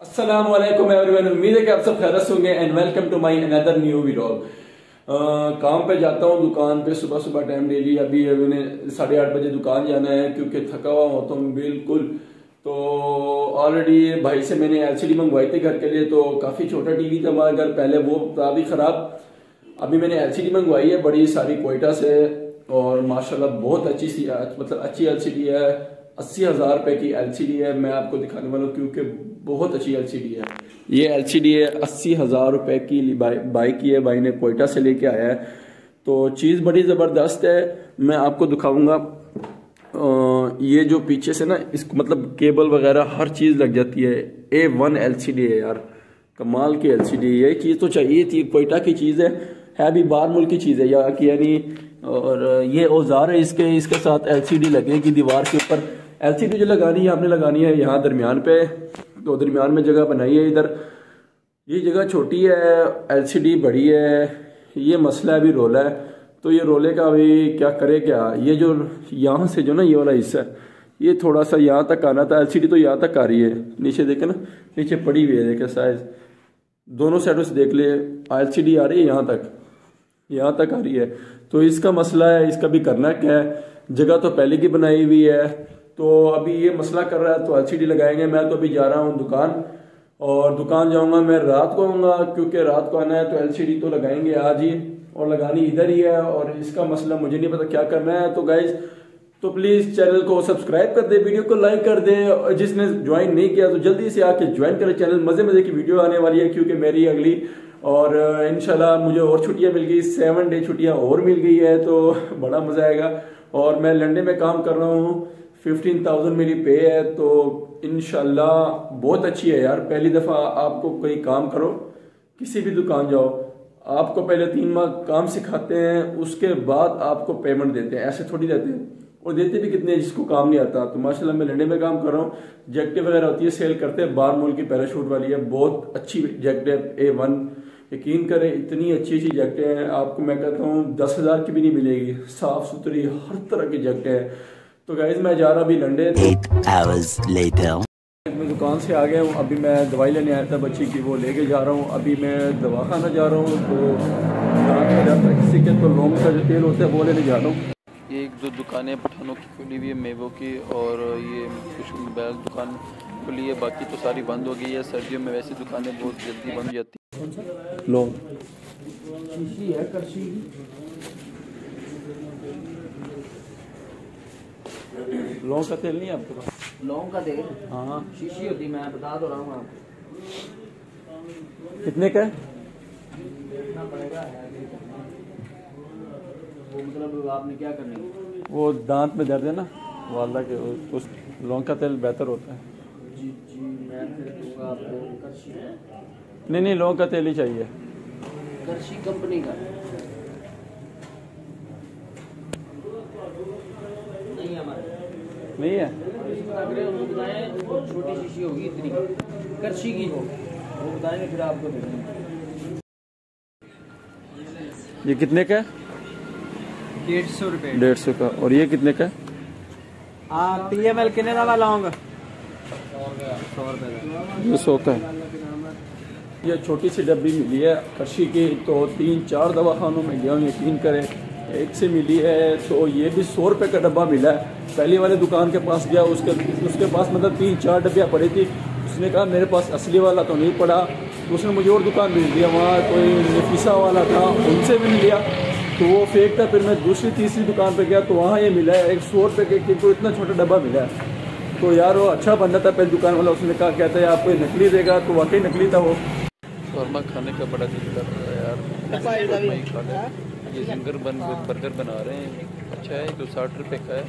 अस्सलाम वालेकुम एवरीवन उम्मीद है कि आप सब खैरत होंगे and welcome to my another new vlog काम पे जाता हूँ, दुकान पे सुबह सुबह टाइम डेली अभी मैंने साढ़े आठ बजे दुकान जाना है क्योंकि थका हुआ होता हूँ, बिल्कुल। तो ऑलरेडी भाई से मैंने एलसीडी मंगवाई थी घर के लिए तो काफ़ी छोटा टीवी था हमारे घर, पहले वो था भी ख़राब। अभी मैंने एलसीडी मंगवाई है, बड़ी सारी कोयटा से, और माशाल्लाह बहुत अच्छी सी मतलब अच्छी एलसीडी है। अस्सी हज़ार रुपए की एलसीडी है, मैं आपको दिखाने वाला हूँ, क्योंकि बहुत अच्छी एलसीडी है। ये एलसीडी है, अस्सी हज़ार रुपए की बाइक की है, भाई ने कोयटा से लेके आया है। तो चीज़ बड़ी ज़बरदस्त है, मैं आपको दिखाऊँगा। ये जो पीछे से ना इसको मतलब केबल वगैरह हर चीज़ लग जाती है। ए वन एलसीडी है यार, कमाल की एल सी डी ये चीज़ तो चाहिए थी, कोयटा की चीज़ है है भी बाहर मुल्क की चीज़ है। या कि यानी, और ये औज़ार है, इसके इसके साथ एलसीडी लगेगी दीवार के ऊपर। एलसीडी जो लगानी है, आपने लगानी है यहाँ दरमियान पे। तो दरमियान में जगह बनाई है इधर। ये जगह छोटी है एलसीडी बड़ी है, ये मसला है अभी रोला है। तो ये रोले का अभी क्या करे क्या? ये जो यहाँ से जो ना ये वाला हिस्सा, ये थोड़ा सा यहाँ तक आना था। एलसीडी तो यहाँ तक आ रही है। नीचे देखे ना, नीचे पड़ी हुई है, देखे साइज़ दोनों साइडों से देख लिए। एलसीडी आ रही है यहाँ तक। यहाँ तक आ रही है। तो इसका मसला है, इसका भी करना क्या है? जगह तो पहले की बनाई हुई है। तो अभी ये मसला कर रहा है तो एलसीडी लगाएँगे। मैं तो अभी जा रहा हूँ दुकान और दुकान जाऊँगा, मैं रात को आऊँगा, क्योंकि रात को आना है तो एलसीडी तो लगाएँगे आज ही और लगानी इधर ही है और इसका मसला मुझे नहीं पता क्या करना है। तो गाइज़ तो प्लीज़ चैनल को सब्सक्राइब कर दे वीडियो को लाइक कर दे। और जिसने ज्वाइन नहीं किया तो जल्दी से आके ज्वाइन करें चैनल मज़े मज़े की वीडियो आने वाली है, क्योंकि मेरी अगली और इनशाला मुझे और छुट्टियाँ मिल गई सेवन डे छुट्टियाँ और मिल गई है तो बड़ा मज़ा आएगा। और मैं लंडे में काम कर रहा हूँ फिफ्टीन थाउज़ेंड मेरी पे है तो इनशाला बहुत अच्छी है यार। पहली दफ़ा आपको कोई काम करो, किसी भी दुकान जाओ, आपको पहले तीन माह काम सिखाते हैं, उसके बाद आपको पेमेंट देते हैं। ऐसे थोड़ी देते हैं। और देते भी कितने जिसको काम नहीं आता। तो माशाल्लाह मैं लंडे में काम कर रहा हूँ जैकेट वगैरह होती है सेल करते हैं। बार मोल की पैराशूट वाली है, बहुत अच्छी जैकेट ए वन यकीन करें, इतनी अच्छी अच्छी जैकेटें हैं। आपको मैं कहता हूँ, दस हज़ार की भी नहीं मिलेगी। साफ़ सुथरी हर तरह की जैकेटें हैं। तो गाइज़ मैं जा रहा अभी लंडे मैं दुकान से आ गया हूँ। अभी मैं दवाई लेने आया था बच्ची की वो लेके जा रहा हूँ। अभी मैं दवा खाना जा रहा हूँ तो किसी के तो लौंग का जो तेल होता है वो लेने जा रहा हूँ। ये एक दो दुकानें पठानों की खुली हुई है मेवों की और ये कुछ मोबाइल दुकान खुली है। बाकी तो सारी बंद हो गई है। सर्दियों में वैसी दुकानें बहुत जल्दी बंद हो जाती लौंग लौंग का तेल नहीं है आपके पास? लौंग का तेल? हाँ। शीशी होती मैं बता दो रहा हूँ आपको। कितने का पड़ेगा वो मतलब आपने क्या करना वो दांत में दर्द है ना वाला के उस लौंग का तेल बेहतर होता है। जी जी मैं फिर दूँगा आपको। नहीं नहीं लौंग का तेल ही चाहिए। करशी कंपनी का नहीं हमारे नहीं है। उनको बताएँ छोटी शीशी होगी इतनी करशी की हो वो बताएँगे फिर आपको ये कितने का है? डेढ़ सौ रुपये डेढ़ सौ का। और ये कितने का है? हाँ पी एम एल कितने का रुपये ये सौ का है। ये छोटी सी डब्बी मिली है। करशी की तो तीन चार दवा खानों में गया हूँ यकीन करें। एक से मिली है तो ये भी सौ रुपये का डब्बा मिला है। पहली वाले दुकान के पास गया उसके उसके पास मतलब तीन चार डब्बियाँ पड़ी थी। उसने कहा मेरे पास असली वाला तो नहीं पड़ा। तो उसने मुझे और दुकान भेज दिया वहाँ कोई नफीसा वाला था उनसे भी लिया तो वो फेक था फिर मैं दूसरी तीसरी दुकान पर गया तो वहाँ ये मिला है एक सौ रुपये के तो इतना छोटा डब्बा मिला है। तो यार वो अच्छा बंदा था पहले दुकान वाला उसने कहा कहता है आपको नकली देगा तो वाकई नकली था वो। शौरमा खाने का बड़ा दिल कर रहा है यार। ही। ये जिंगर बन, बर्गर बना रहे हैं। अच्छा है जो साठ रुपये का है।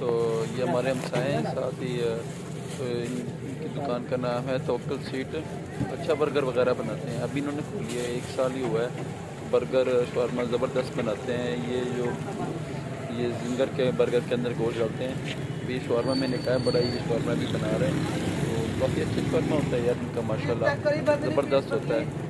तो ये हमारे हमसाए हैं, साथ ही तो इनकी दुकान का नाम है तोकल सीट। अच्छा बर्गर वगैरह बनाते हैं। अभी इन्होंने खोली है, एक साल ही हुआ है। बर्गर शौरमा ज़बरदस्त बनाते हैं। ये जो, ये जिंगर के, बर्गर के अंदर गोश्त डालते हैं। अभी शौरमा मैंने कहा है बड़ा ये शौरमा भी बना रहे हैं। तो काफ़ी अच्छा शौरमा होता है यार इनका, माशाल्लाह। ज़बरदस्त होता है।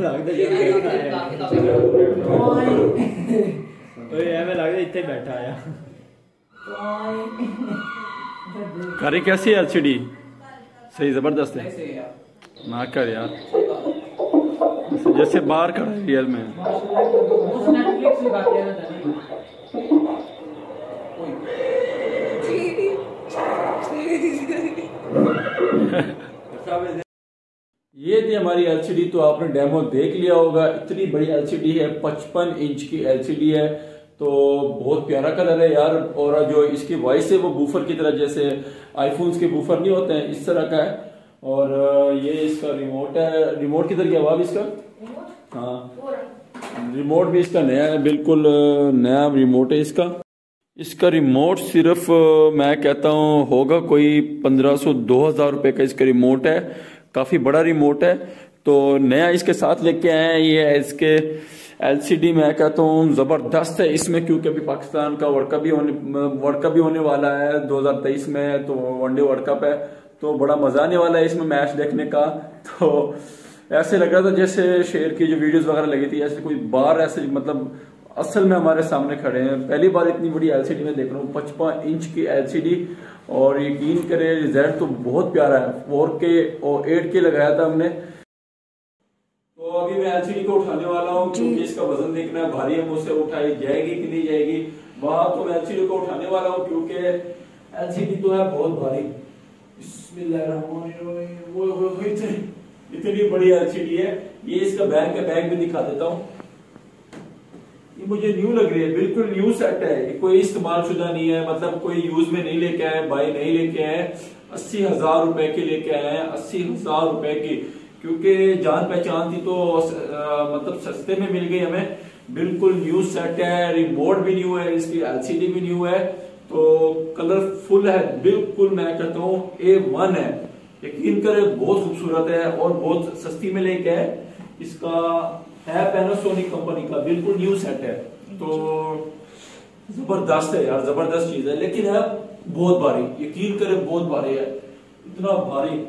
लगता इतने बैठा आया करी कैसी है एलसीडी सही ज़बरदस्त है ना कर यार जैसे बाहर खड़ा है रियल में। ये थी हमारी एलसीडी तो आपने डेमो देख लिया होगा। इतनी बड़ी एलसीडी है 55 इंच की एलसीडी है। तो बहुत प्यारा कलर है यार और जो इसकी वॉइस है वो बूफर की तरह जैसे आईफोन्स के बूफर नहीं होते हैं इस तरह का है। और ये इसका रिमोट है रिमोट की तरह गया हुआ इसका? हाँ। रिमोट भी इसका नया है बिल्कुल नया रिमोट है इसका। इसका रिमोट सिर्फ़ मैं कहता हूँ होगा कोई पंद्रह सौ दो हज़ार रुपए का इसका रिमोट है। काफ़ी बड़ा रिमोट है। तो नया इसके साथ लेके आए हैं ये है इसके एलसीडी मैं कहता हूँ ज़बरदस्त है इसमें क्योंकि अभी पाकिस्तान का वर्ल्ड कप भी होने वर्ल्ड कप भी होने वाला है 2023 में तो वनडे वर्ल्ड कप है। तो बड़ा मज़ा आने वाला है इसमें मैच देखने का। तो ऐसे लग रहा था जैसे शेर की जो वीडियोस वगैरह लगी थी ऐसे कोई बाहर ऐसे मतलब असल में हमारे सामने खड़े हैं पहली बार इतनी बड़ी एलसीडी में देख रहा हूँ पचपन इंच की एलसीडी और यकीन करें रिज़ल्ट तो बहुत प्यारा है फोर के और एट के लगाया था हमने तो अभी मैं एलसीडी को उठाने वाला हूँ क्योंकि इसका वज़न देखना है भारी है मुझसे उठाई जाएगी कि नहीं जाएगी वहाँ तो मैं एलसीडी को उठाने वाला हूँ क्योंकि एलसीडी तो है बहुत भारी इतनी बड़ी एलसीडी है। ये इसका बैग का बैग भी दिखा देता हूँ। ये मुझे न्यू लग रही है बिल्कुल न्यू सेट है। कोई इस्तेमाल शुदा नहीं है मतलब कोई यूज़ में नहीं लेके आए बाई नहीं लेके आए। अस्सी हज़ार रुपए के लेके आए हैं अस्सी हज़ार रुपए की। क्योंकि जान पहचान थी तो अ, मतलब सस्ते में मिल गई हमें। बिल्कुल न्यू सेट है रिमोट भी न्यू है इसकी एलसीडी भी न्यू है। तो कलरफुल है बिल्कुल मैं कहता हूँ ए वन है। यकीन करें, बहुत खूबसूरत है और बहुत सस्ती में लेके है इसका है पैनासोनिक कंपनी का, बिल्कुल न्यू सेट है। तो ज़बरदस्त है यार, ज़बरदस्त चीज़ है। लेकिन है बहुत भारी, यकीन करें, बहुत भारी है। इतना भारी।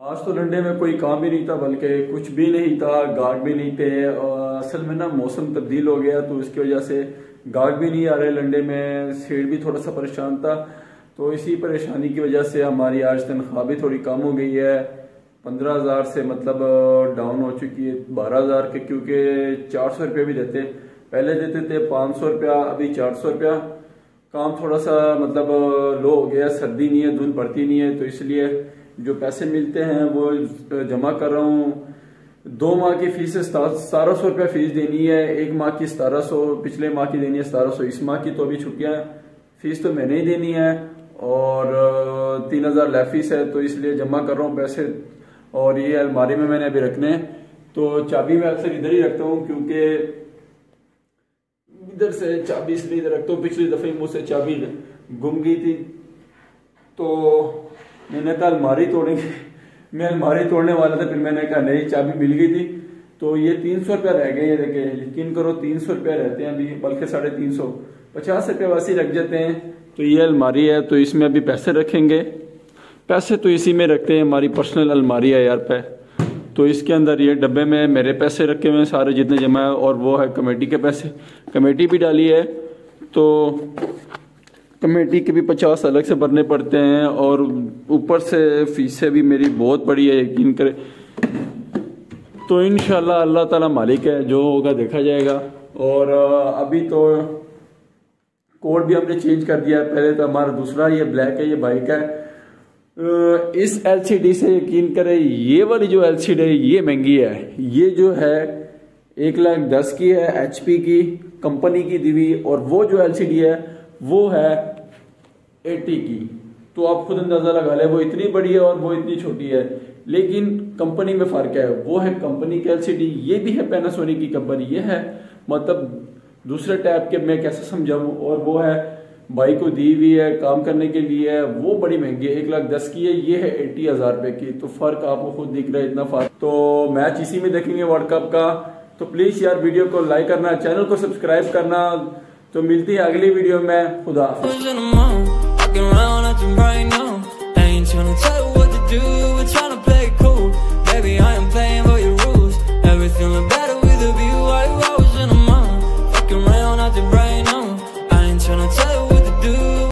आज तो लंडे में कोई काम भी नहीं था, बल्कि कुछ भी नहीं था गार्ड भी नहीं थे। और असल में ना मौसम तब्दील हो गया तो इसकी वजह से गार्ड भी नहीं आ रहे लंडे में, सेठ भी थोड़ा सा परेशान था। तो इसी परेशानी की वजह से हमारी आज तनख्वाह भी थोड़ी कम हो गई है। पंद्रह हज़ार से मतलब डाउन हो चुकी है, बारह हज़ार के, क्योंकि चार सौ रुपये भी देते। पहले देते थे पाँच सौ रुपया, अभी चार सौ रुपया। काम थोड़ा सा मतलब लो हो गया, सर्दी नहीं है धुंध पड़ती नहीं है तो इसलिए जो पैसे मिलते हैं वो जमा कर रहा हूँ। दो माह की फ़ीस सतारह सौ रुपया फ़ीस देनी है, एक माह की सतारह सौ, पिछले माह की देनी है सतारह सौ, इस माह की तो अभी छुट्टियाँ, फ़ीस तो मैंने ही देनी है, और तीन हज़ार लैब फ़ीस है तो इसलिए जमा कर रहा हूँ पैसे, और ये अलमारी में मैंने अभी रखने हैं तो चाबी मैं अक्सर इधर ही रखता हूँ, क्योंकि इधर से चाबी इसलिए इधर रखता हूँ, पिछली दफे मुझसे चाबी गुम गई थी तो मैंने कहा अलमारी तोड़ेंगे। मैं अलमारी तोड़ने वाला था, फिर मैंने कहा, नहीं, चाबी मिल गई थी। तो ये तीन सौ रुपया रह गए, ये देखे, यकीन करो, तीन सौ रुपया रहते हैं अभी, बल्कि साढ़े तीन सौ। पचास रुपया वैसे रख जाते हैं तो ये अलमारी है तो इसमें अभी पैसे रखेंगे। पैसे तो इसी में रखते हैं, हमारी पर्सनल अलमारी है यार पे। तो इसके अंदर ये डब्बे में मेरे पैसे रखे हुए हैं, सारे जितने जमा है, और वो है कमेटी के पैसे। कमेटी भी डाली है तो कमेटी के भी पचास अलग से भरने पड़ते हैं और ऊपर से फीसें भी मेरी बहुत बड़ी है, यकीन करें। तो इन अल्लाह ताला मालिक है, जो होगा देखा जाएगा। और अभी तो कोड भी हमने चेंज कर दिया है। पहले तो हमारा दूसरा ये ब्लैक है, ये बाइक है। इस एलसीडी से यकीन करें, ये वाली जो एलसीडी है, ये महँगी है। ये जो है, एक लाख दस की है, एचपी की, कंपनी की दी हुई, और वो जो एलसीडी है वो है एटी की। तो आप खुद अंदाज़ा लगा ले, वो इतनी बड़ी है और वो इतनी छोटी है। लेकिन कंपनी में फ़र्क है। वो है कंपनी की ये भी है पैनासोनिक की कंपनी, ये है। मतलब दूसरे टैब के मैं कैसे समझाऊं? और वो है, भाई को दी हुई है, काम करने के लिए है। वो बड़ी महँगी है, एक लाख दस की है, ये है एट्टी हज़ार रुपए की। तो फ़र्क आपको खुद दिख रहा है, इतना फ़र्क। तो मैच इसी में देखेंगे वर्ल्ड कप का। तो प्लीज़ यार वीडियो को लाइक करना चैनल को सब्सक्राइब करना। तो मिलती है अगली वीडियो में। खुदा